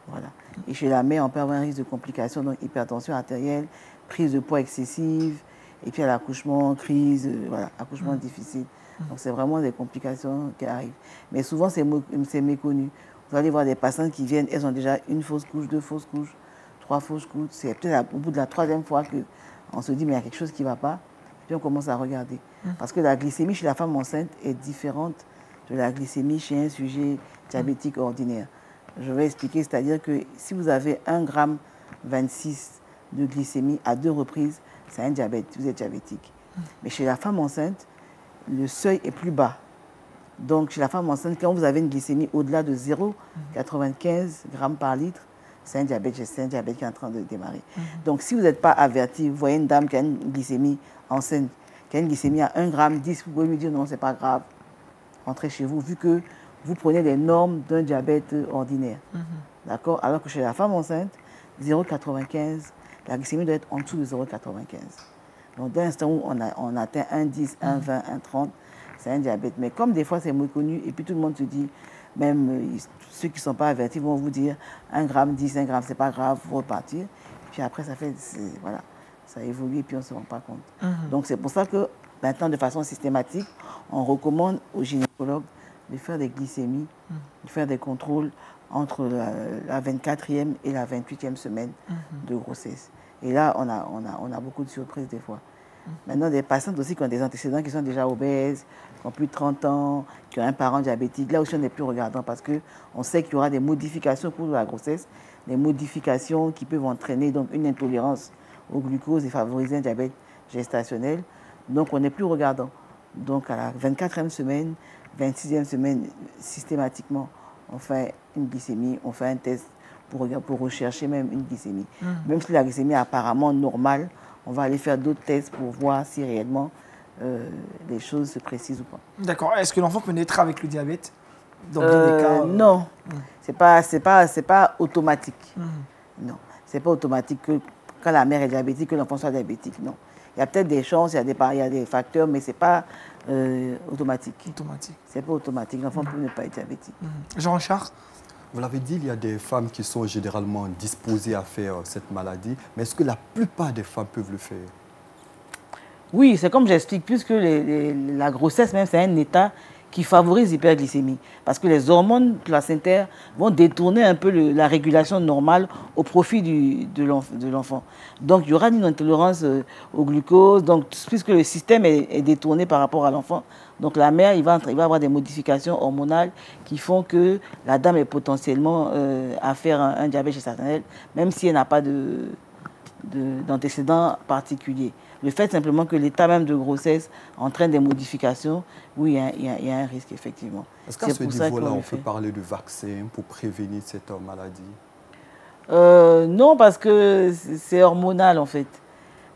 Voilà. Et chez la mère, on peut avoir un risque de complications, donc hypertension artérielle, prise de poids excessive, et puis à l'accouchement, crise, euh, voilà, accouchement difficile. Donc c'est vraiment des complications qui arrivent. Mais souvent, c'est méconnu. Vous allez voir des patients qui viennent, elles ont déjà une fausse couche, deux fausses couches, trois fausses couches. C'est peut-être au bout de la troisième fois qu'on se dit, mais il y a quelque chose qui ne va pas. Puis on commence à regarder. Mm. Parce que la glycémie chez la femme enceinte est différente de la glycémie chez un sujet diabétique ordinaire. Je vais expliquer, c'est-à-dire que si vous avez 1 gramme 26 de glycémie à deux reprises, c'est un diabète, vous êtes diabétique. Mais chez la femme enceinte, le seuil est plus bas. Donc chez la femme enceinte, quand vous avez une glycémie au-delà de 0,95 grammes par litre, c'est un diabète, c'est un diabète qui est en train de démarrer. Donc si vous n'êtes pas averti, vous voyez une dame qui a une glycémie enceinte, qui a une glycémie à 1 gramme 10, vous pouvez lui dire non, c'est pas grave, rentrez chez vous, vu que vous prenez les normes d'un diabète ordinaire. Mhm. D'accord? Alors que chez la femme enceinte, 0,95, la glycémie doit être en dessous de 0,95. Donc, dès l'instant où on, a, on atteint 1,10, 1,20, 1,30, c'est un diabète. Mais comme des fois c'est moins connu, et puis tout le monde se dit, même euh, ceux qui ne sont pas avertis vont vous dire 1 gramme, 10, 1 gramme, c'est pas grave, vous repartir. Puis après, ça fait, voilà, ça évolue et puis on ne se rend pas compte. Mhm. Donc c'est pour ça que maintenant, de façon systématique, on recommande aux gynécologues de faire des glycémies, Mhm. de faire des contrôles entre la, la 24e et la 28e semaine Mhm. de grossesse. Et là, on a, on, a, on a beaucoup de surprises des fois. Maintenant, des patientes aussi qui ont des antécédents, qui sont déjà obèses, qui ont plus de 30 ans, qui ont un parent diabétique, là aussi on n'est plus regardant parce qu'on sait qu'il y aura des modifications au cours de la grossesse, des modifications qui peuvent entraîner donc une intolérance au glucose et favoriser un diabète gestationnel. Donc on n'est plus regardant. Donc à la 24e semaine, 26e semaine, systématiquement, on fait une glycémie, on fait un test pour, rechercher même une glycémie. Même si la glycémie est apparemment normale, on va aller faire d'autres tests pour voir si réellement euh, les choses se précisent ou pas. D'accord. Est-ce que l'enfant peut naître avec le diabète Dans Euh, des cas. euh, Non, c'est pas, c'est pas, pas automatique. Mhm. Non, c'est pas automatique que quand la mère est diabétique, que l'enfant soit diabétique. Non, il y a peut-être des chances, il y a des, par- il y a des facteurs, mais c'est pas euh, automatique. Automatique. C'est pas automatique. L'enfant peut ne pas être diabétique. Mhm. Jean-Richard Vous l'avez dit, il y a des femmes qui sont généralement disposées à faire cette maladie, mais est-ce que la plupart des femmes peuvent le faire? Oui, c'est comme j'explique, puisque les- les- la grossesse même, c'est un état qui favorise l'hyperglycémie. Parce que les hormones placentaires vont détourner un peu la régulation normale au profit de l'enf- de l'enfant. Donc, il y aura une intolérance euh, au glucose, donc, puisque le système est, détourné par rapport à l'enfant. Donc, la mère, il va, il va avoir des modifications hormonales qui font que la dame est potentiellement euh, à faire un, un diabète gestationnel, même si elle n'a pas de, de- d'antécédents particuliers. Le fait simplement que l'état même de grossesse entraîne des modifications, oui, il y a, il y un risque, effectivement. Est-ce qu'à C'est ce niveau-là, on peut parler de vaccin pour prévenir cette euh, maladie? Euh, non, parce que c'est hormonal, en fait.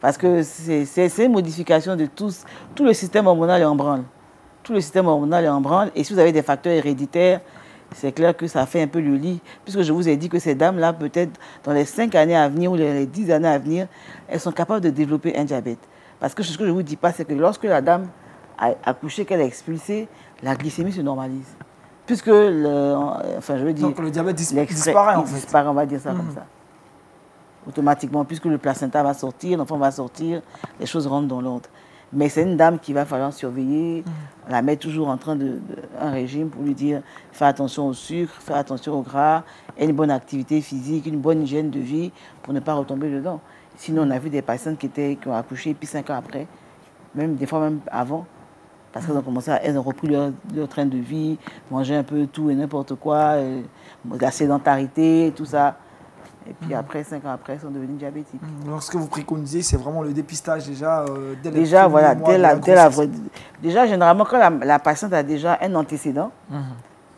Parce que c'est c'est- c'est une modification de tous. Tout le système hormonal est en branle. Tout le système hormonal est en branle. Et si vous avez des facteurs héréditaires, c'est clair que ça fait un peu le lit. Puisque je vous ai dit que ces dames-là, peut-être dans les 5 années à venir ou les les 10 années à venir, elles sont capables de développer un diabète. Parce que ce que je ne vous dis pas, c'est que lorsque la dame a accouché, qu'elle a expulsé, la glycémie se normalise. Puisque, le, enfin, je veux dire, Donc le diabète dis- disparaît en il fait. disparaît, on va dire ça Mhm. comme ça. Automatiquement, puisque le placenta va sortir, l'enfant va sortir, les choses rentrent dans l'ordre. Mais c'est une dame qu'il va falloir surveiller, Mhm. la mettre toujours en train de, un régime pour lui dire fais attention au sucre, fais attention au gras, et une bonne activité physique, une bonne hygiène de vie pour ne pas retomber dedans. Sinon, on a vu des patientes qui, étaient, qui ont accouché, puis cinq ans après, même des fois même avant, parce qu'elles ont commencé elles ont repris leur, leur train de vie, manger un peu tout et n'importe quoi, euh, la sédentarité, tout ça. Et puis après, cinq ans après, elles sont devenues diabétiques. Mhm. Donc ce que vous préconisez, c'est vraiment le dépistage déjà euh, dès Déjà, voilà, mois dès de la, dès la déjà, généralement, quand la, la patiente a déjà un antécédent Mhm.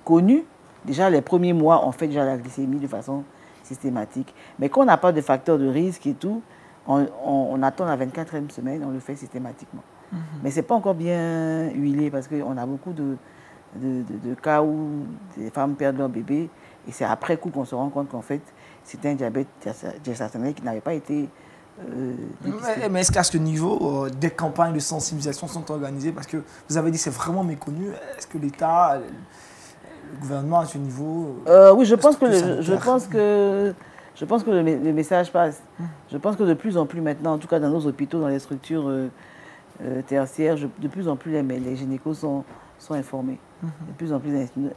connu, déjà les premiers mois, on fait déjà la glycémie de façon systématique. Mais quand on n'a pas de facteur de risque et tout, on, on- on attend la 24e semaine, on le fait systématiquement. Mais ce n'est pas encore bien huilé parce qu'on a beaucoup de, de, de- de cas où des femmes perdent leur bébé et c'est après coup qu'on se rend compte qu'en fait, c'était un diabète gestationnel qui n'avait pas été euh. Mais, mais est-ce qu'à ce niveau, euh, des campagnes de sensibilisation sont organisées? Parce que vous avez dit que c'est vraiment méconnu. Est-ce que l'État, le, le gouvernement à ce niveau euh, Euh, oui, je pense, que le, je pense que je pense que le, message passe. Je pense que de plus en plus maintenant, en tout cas dans nos hôpitaux, dans les structures euh, euh, tertiaires, je- de plus en plus les, les gynécos sont, sont informés. De plus en plus,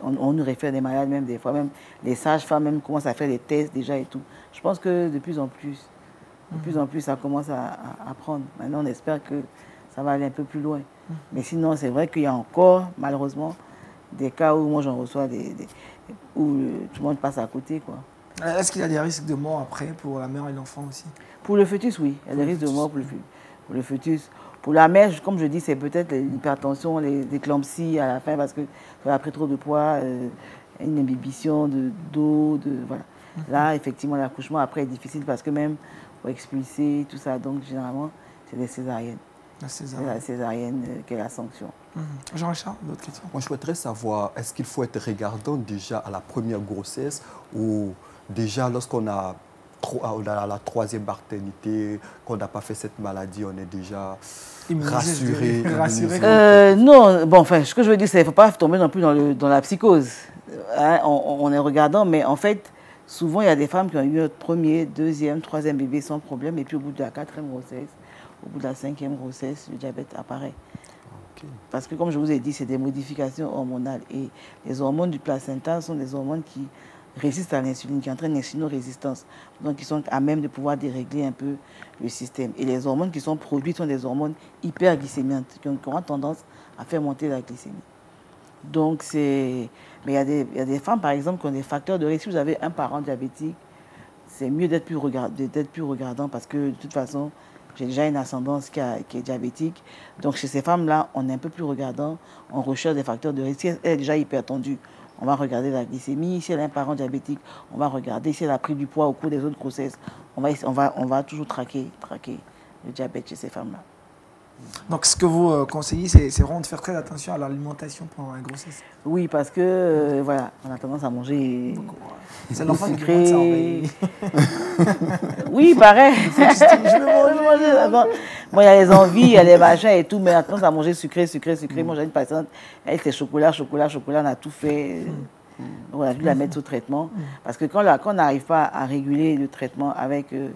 on, on nous réfère des malades même des fois, même les sages-femmes même commencent à faire des tests déjà et tout. Je pense que de plus en plus, de plus en plus, ça commence à, à- à prendre. Maintenant, on espère que ça va aller un peu plus loin. Mais sinon, c'est vrai qu'il y a encore, malheureusement, des cas où moi j'en reçois des, des- où euh, tout le monde passe à côté quoi. Est-ce qu'il y a des risques de mort après pour la mère et l'enfant aussi? Pour le fœtus, oui, il y a des risques de mort pour le, fœ- pour le fœtus. Pour la mère, comme je dis, c'est peut-être l'hypertension, les éclampsies à la fin parce que elle a pris trop de poids, euh, une imbibition de d'eau, de voilà. Là, effectivement, l'accouchement après est difficile parce que même pour expulser tout ça, donc généralement c'est des césariennes. La C'est césarienne. la césarienne euh, qui est la sanction. Mhm. Jean-Richard, d'autres questions? Moi, je souhaiterais savoir, est-ce qu'il faut être regardant déjà à la première grossesse ou déjà lorsqu'on a la troisième maternité, qu'on n'a pas fait cette maladie, on est déjà rassuré. Euh, non, bon, enfin, ce que je veux dire, c'est qu'il ne faut pas tomber non plus dans, le, dans la psychose. Hein, on, est regardant, mais en fait, souvent, il y a des femmes qui ont eu un premier, deuxième, troisième bébé sans problème, et puis au bout de la quatrième grossesse, au bout de la cinquième grossesse, le diabète apparaît. Parce que, comme je vous ai dit, c'est des modifications hormonales. Et les hormones du placenta sont des hormones qui résistent à l'insuline, qui entraînent l'insulino-résistance. Donc, qui sont à même de pouvoir dérégler un peu le système. Et les hormones qui sont produites sont des hormones hyperglycémiantes, qui ont, tendance à faire monter la glycémie. Donc, c'est. Mais il y, a des femmes, par exemple, qui ont des facteurs de risque. Si vous avez un parent diabétique, c'est mieux d'être plus, plus regardant parce que, de toute façon, j'ai déjà une ascendance qui, est diabétique. Donc, chez ces femmes-là, on est un peu plus regardant. On recherche des facteurs de risque. Elle est déjà hypertendue, on va regarder la glycémie. Si elle a un parent diabétique, on va regarder. Si elle a pris du poids au cours des autres grossesses, on va, toujours traquer, traquer le diabète chez ces femmes-là. Donc, ce que vous euh, conseillez, c'est vraiment de faire très attention à l'alimentation pendant la grossesse. Oui, parce que, euh, voilà, on a tendance à manger. C'est l'enfant qui sucré. <laughs> oui, pareil. <laughs> je Bon, il y a les envies, il y a les machins et tout, mais on a tendance à manger sucré, sucré, sucré. Moi, j'ai une patiente, elle, c'est chocolat, chocolat, chocolat, on a tout fait. On a dû la mettre sous traitement. Parce que quand, on n'arrive pas à réguler le traitement avec euh,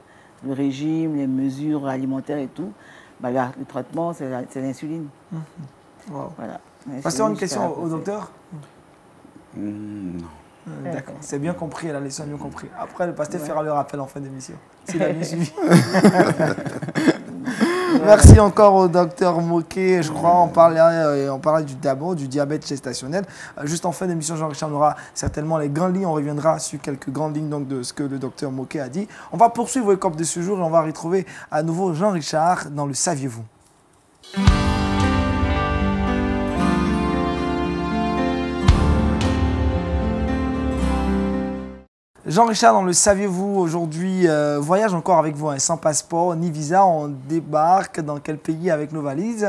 le régime, les mesures alimentaires et tout, bah, le traitement, c'est l'insuline. Mmh. Wow. Voilà. Pasteur, une question au docteur mmh, Non. Euh, d'accord, c'est bien compris, la leçon bien compris. Après, le pasteur fera le rappel en fin d'émission, s'il a bien <laughs> suivi. <laughs> <laughs> Merci encore au docteur Moquet. Je crois on parlait, euh, on parlait du du diabète gestationnel. Euh, juste en fin d'émission, Jean-Richard, aura certainement les grandes lignes. On reviendra sur quelques grandes lignes donc, de ce que le docteur Moquet a dit. On va poursuivre le COP de ce jour et on va retrouver à nouveau Jean-Richard dans le Saviez-vous? Jean-Richard, dans le saviez-vous aujourd'hui, euh, voyage encore avec vous, hein, sans passeport ni visa, on débarque dans quel pays avec nos valises?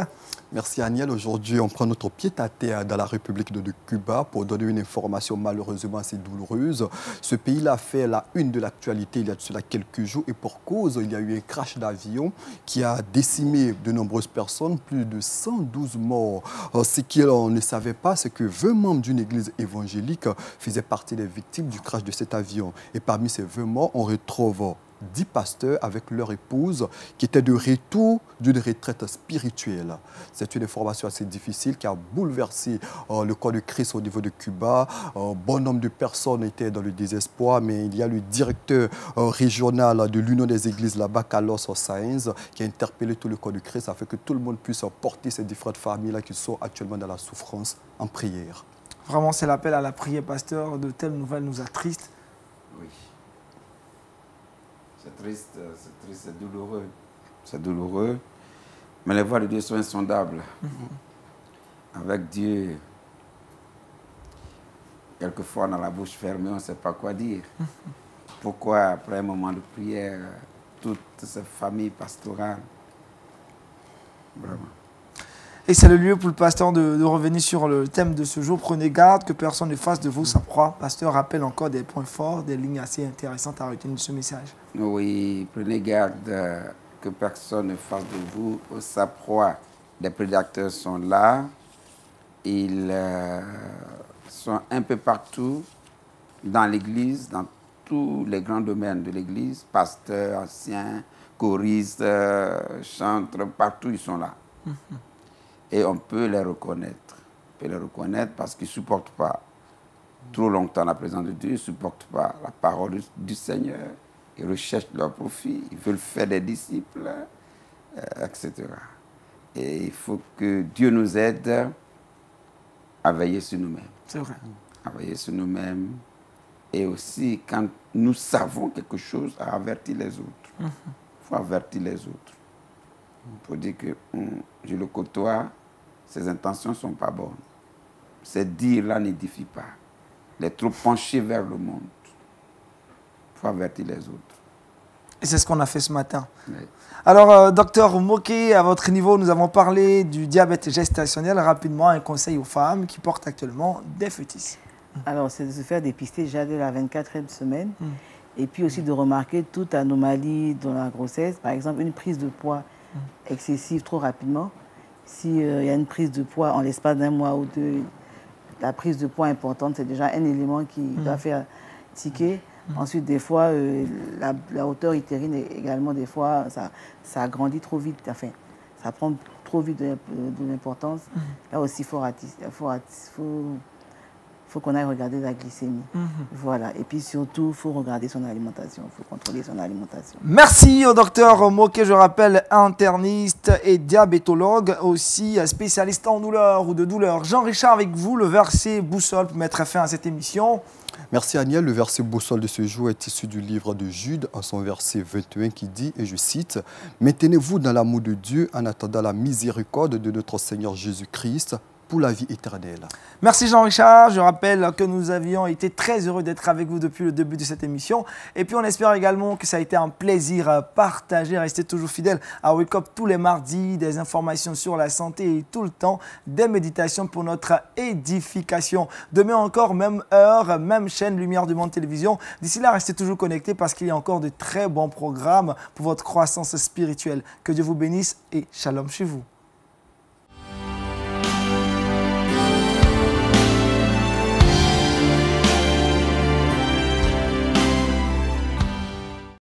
Merci Aniel. Aujourd'hui, on prend notre pied à terre dans la République de Cuba pour donner une information malheureusement assez douloureuse. Ce pays-là fait la une de l'actualité il y a cela quelques jours et pour cause, il y a eu un crash d'avion qui a décimé de nombreuses personnes, plus de 112 morts. Ce qu'on ne savait pas, c'est que 20 membres d'une église évangélique faisaient partie des victimes du crash de cet avion. Et parmi ces 20 morts, on retrouve dix pasteurs avec leur épouse qui étaient de retour d'une retraite spirituelle. C'est une information assez difficile qui a bouleversé euh, le corps de Christ au niveau de Cuba. Bon nombre de personnes étaient dans le désespoir, mais il y a le directeur euh, régional de l'Union des églises là-bas, Carlos Sainz, qui a interpellé tout le corps de Christ afin que tout le monde puisse porter ces différentes familles-là qui sont actuellement dans la souffrance en prière. Vraiment, c'est l'appel à la prière, pasteur. De telles nouvelles nous attristent. C'est triste, c'est triste, c'est douloureux. C'est douloureux. Mais les voies de Dieu sont insondables. Mm-hmm. Avec Dieu, quelquefois dans la bouche fermée, on ne sait pas quoi dire. Mm-hmm. Pourquoi, après un moment de prière, toute cette famille pastorale, vraiment, et c'est le lieu pour le pasteur de, revenir sur le thème de ce jour. Prenez garde que personne ne fasse de vous sa proie. Pasteur rappelle encore des points forts, des lignes assez intéressantes à retenir de ce message. Oui, prenez garde que personne ne fasse de vous sa proie. Les prédateurs sont là. Ils euh, sont un peu partout dans l'Église, dans tous les grands domaines de l'Église. Pasteurs, anciens, choristes, euh, chantres, partout ils sont là. Mhm. Et on peut les reconnaître. On peut les reconnaître parce qu'ils ne supportent pas trop longtemps la présence de Dieu, ils ne supportent pas la parole du Seigneur. Ils recherchent leur profit, ils veulent faire des disciples, euh, etc. Et il faut que Dieu nous aide à veiller sur nous-mêmes. C'est vrai. À veiller sur nous-mêmes. Et aussi, quand nous savons quelque chose, à avertir les autres. Il mhm. faut avertir les autres. Pour dire que hum, je le côtoie, ses intentions ne sont pas bonnes. Ces dires-là n'édifient pas. Les trop penchés vers le monde. Il faut avertir les autres. Et c'est ce qu'on a fait ce matin. Alors, euh, docteur Moquet, à votre niveau, nous avons parlé du diabète gestationnel. Rapidement, un conseil aux femmes qui portent actuellement des fœtus. Alors, c'est de se faire dépister déjà dès la 24e semaine. Hmm. Et puis aussi de remarquer toute anomalie dans la grossesse. Par exemple, une prise de poids excessive trop rapidement. S'il y a une prise de poids en l'espace d'un mois ou deux, la prise de poids importante, c'est déjà un élément qui doit faire ticker. Ensuite, des fois, euh, la, la, hauteur utérine également, des fois, ça, ça grandit trop vite. Enfin, ça prend trop vite de, l'importance. Là aussi, il faut, faut, faut, faut qu'on aille regarder la glycémie. Voilà. Et puis surtout, il faut regarder son alimentation. Il faut contrôler son alimentation. Merci au docteur Moquet, je rappelle, interniste et diabétologue, aussi spécialiste en douleur ou de douleur. Jean-Richard, avec vous, le verset boussole pour mettre fin à cette émission. Merci Agnel. Le verset boussole de ce jour est issu du livre de Jude, en son verset 21, qui dit, et je cite, Maintenez-vous dans l'amour de Dieu en attendant la miséricorde de notre Seigneur Jésus-Christ pour la vie éternelle. Merci Jean-Richard. Je rappelle que nous avions été très heureux d'être avec vous depuis le début de cette émission. Et puis on espère également que ça a été un plaisir partagé. Restez toujours fidèles à Wake Up tous les mardis, des informations sur la santé et tout le temps des méditations pour notre édification. Demain encore, même heure, même chaîne Lumière du Monde Télévision. D'ici là, restez toujours connectés parce qu'il y a encore de très bons programmes pour votre croissance spirituelle. Que Dieu vous bénisse et shalom chez vous.